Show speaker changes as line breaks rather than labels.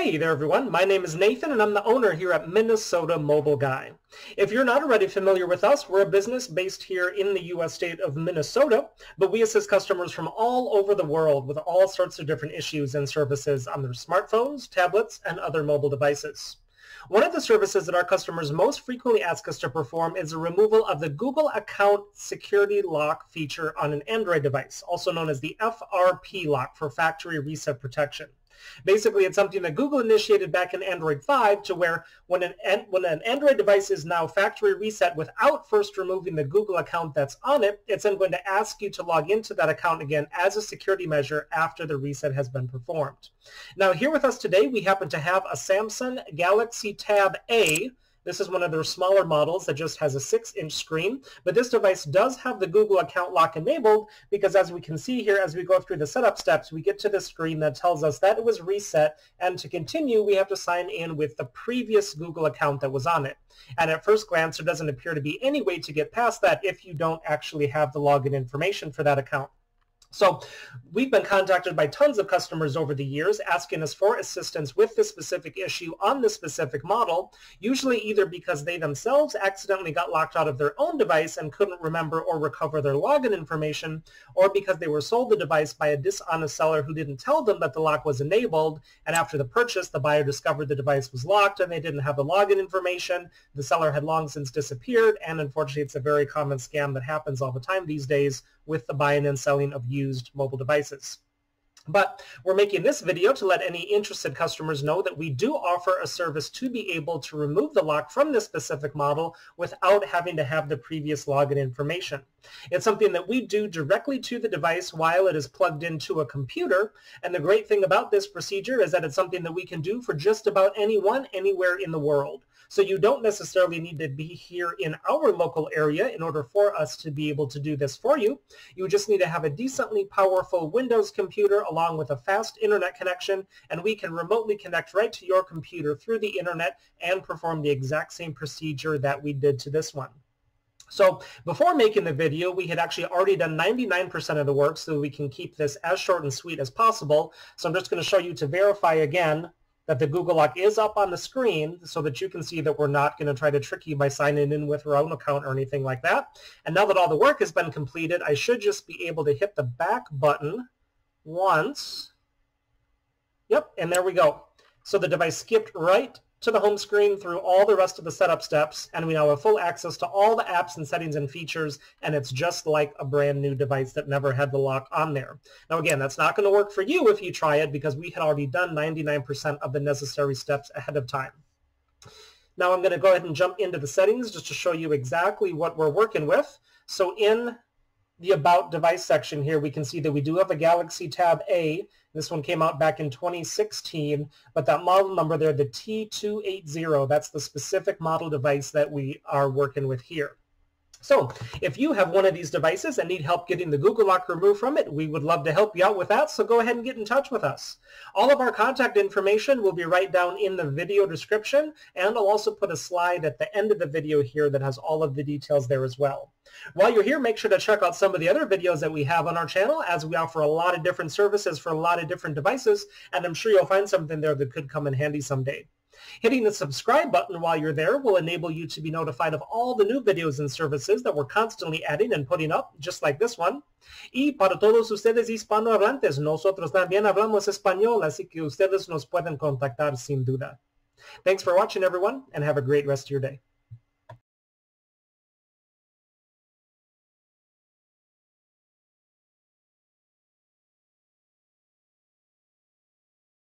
Hey there everyone, my name is Nathan and I'm the owner here at Minnesota Mobile Guy. If you're not already familiar with us, we're a business based here in the U.S. state of Minnesota, but we assist customers from all over the world with all sorts of different issues and services on their smartphones, tablets, and other mobile devices. One of the services that our customers most frequently ask us to perform is the removal of the Google Account Security Lock feature on an Android device, also known as the FRP lock for factory reset protection. Basically, it's something that Google initiated back in Android 5 to where when an, when an Android device is now factory reset without first removing the Google account that's on it, it's then going to ask you to log into that account again as a security measure after the reset has been performed. Now, here with us today, we happen to have a Samsung Galaxy Tab A this is one of their smaller models that just has a 6-inch screen, but this device does have the Google account lock enabled because as we can see here, as we go through the setup steps, we get to the screen that tells us that it was reset, and to continue, we have to sign in with the previous Google account that was on it. And at first glance, there doesn't appear to be any way to get past that if you don't actually have the login information for that account. So we've been contacted by tons of customers over the years asking us for assistance with this specific issue on this specific model, usually either because they themselves accidentally got locked out of their own device and couldn't remember or recover their login information, or because they were sold the device by a dishonest seller who didn't tell them that the lock was enabled, and after the purchase, the buyer discovered the device was locked and they didn't have the login information. The seller had long since disappeared, and unfortunately, it's a very common scam that happens all the time these days with the buying and selling of mobile devices. But we're making this video to let any interested customers know that we do offer a service to be able to remove the lock from this specific model without having to have the previous login information. It's something that we do directly to the device while it is plugged into a computer. And the great thing about this procedure is that it's something that we can do for just about anyone anywhere in the world. So you don't necessarily need to be here in our local area in order for us to be able to do this for you. You just need to have a decently powerful Windows computer along with a fast internet connection, and we can remotely connect right to your computer through the internet and perform the exact same procedure that we did to this one. So before making the video, we had actually already done 99% of the work so we can keep this as short and sweet as possible. So I'm just going to show you to verify again that the Google Lock is up on the screen so that you can see that we're not going to try to trick you by signing in with your own account or anything like that. And now that all the work has been completed, I should just be able to hit the back button once. Yep, and there we go. So the device skipped right to the home screen through all the rest of the setup steps, and we now have full access to all the apps and settings and features, and it's just like a brand new device that never had the lock on there. Now again, that's not going to work for you if you try it because we had already done 99% of the necessary steps ahead of time. Now I'm going to go ahead and jump into the settings just to show you exactly what we're working with. So in the About Device section here, we can see that we do have a Galaxy Tab A. This one came out back in 2016, but that model number there, the T280, that's the specific model device that we are working with here. So if you have one of these devices and need help getting the Google Lock removed from it, we would love to help you out with that, so go ahead and get in touch with us. All of our contact information will be right down in the video description, and I'll also put a slide at the end of the video here that has all of the details there as well. While you're here, make sure to check out some of the other videos that we have on our channel as we offer a lot of different services for a lot of different devices, and I'm sure you'll find something there that could come in handy someday. Hitting the subscribe button while you're there will enable you to be notified of all the new videos and services that we're constantly adding and putting up, just like this one. Y para todos ustedes hispanohablantes, nosotros también hablamos español, así que ustedes nos pueden contactar sin duda. Thanks for watching, everyone, and have a great rest of your day.